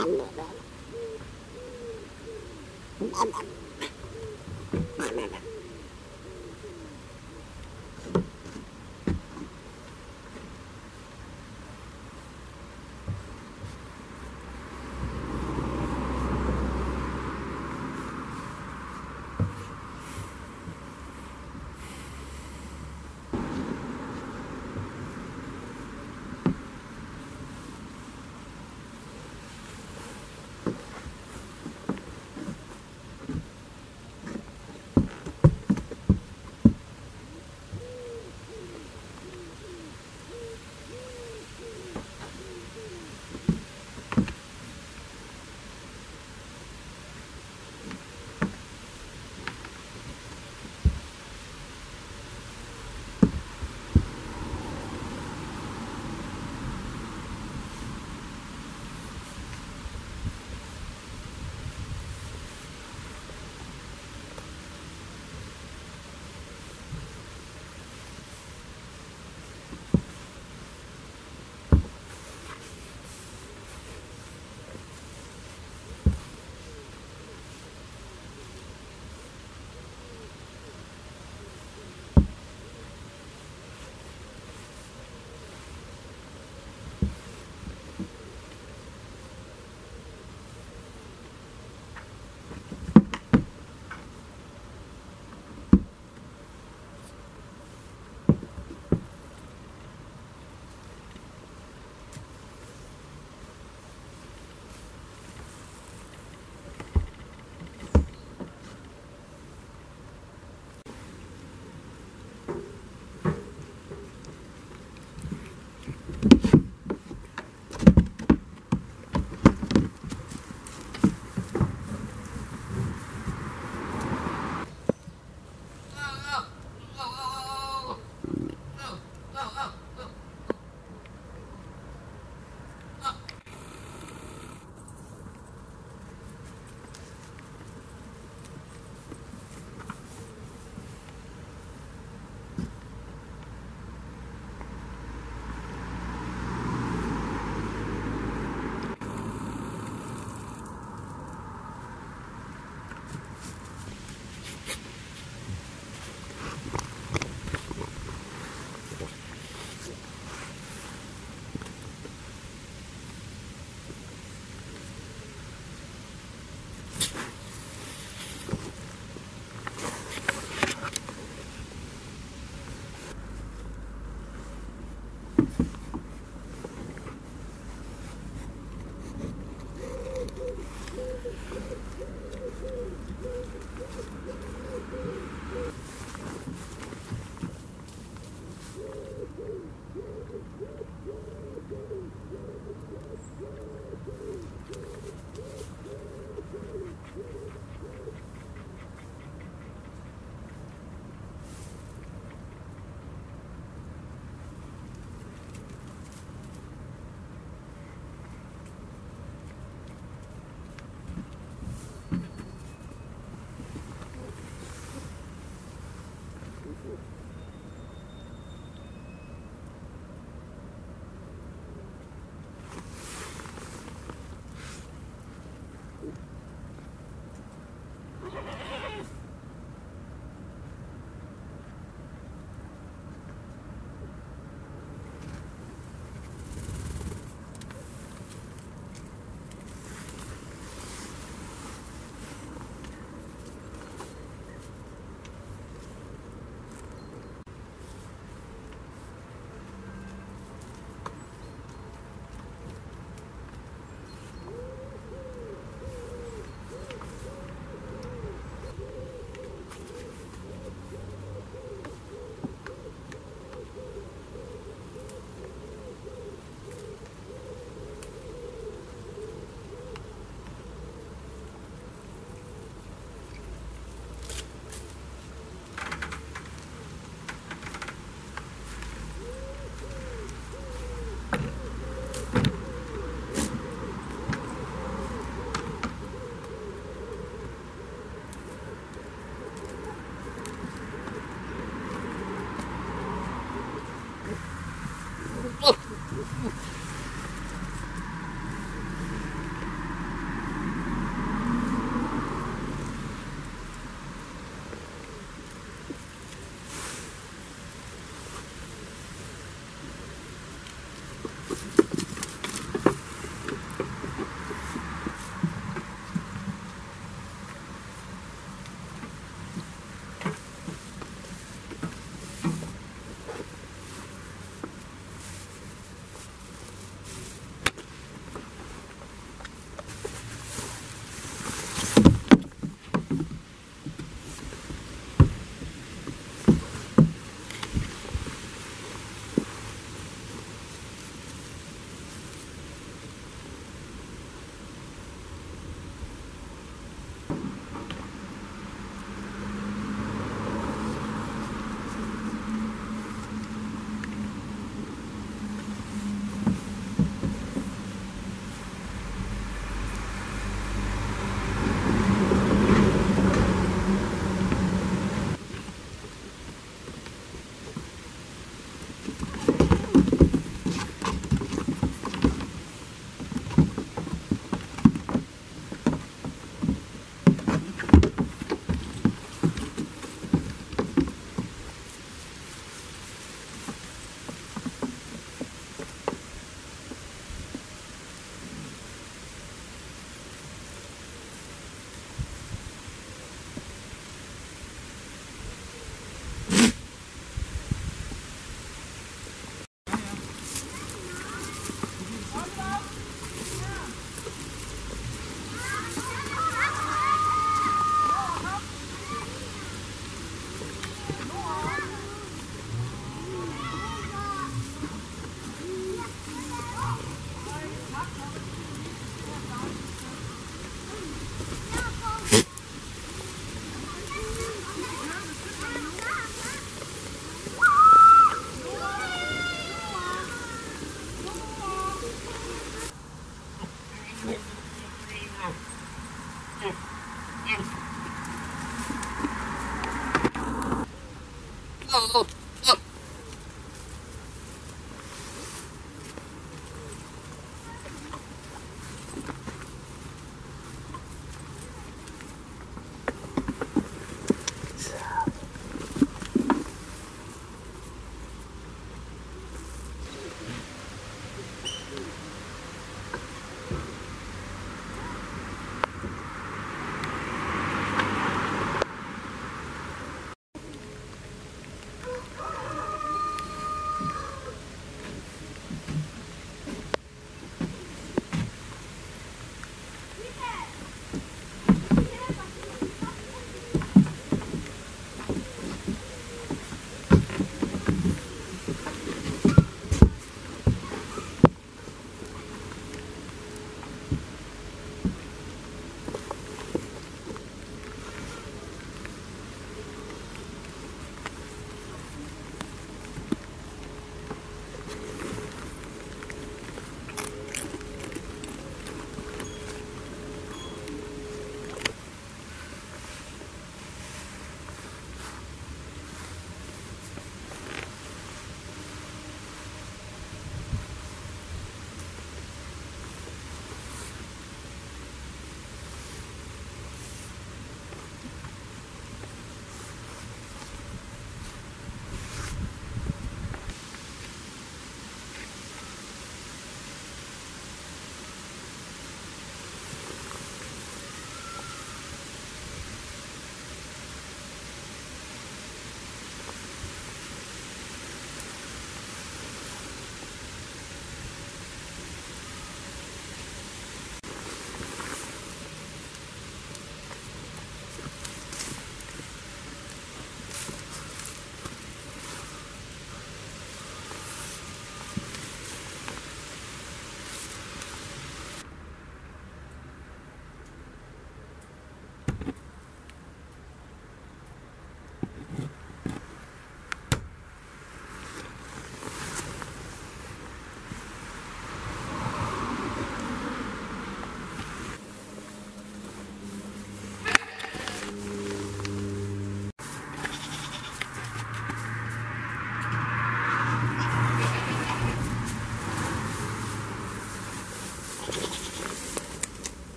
nằm ở đó nằm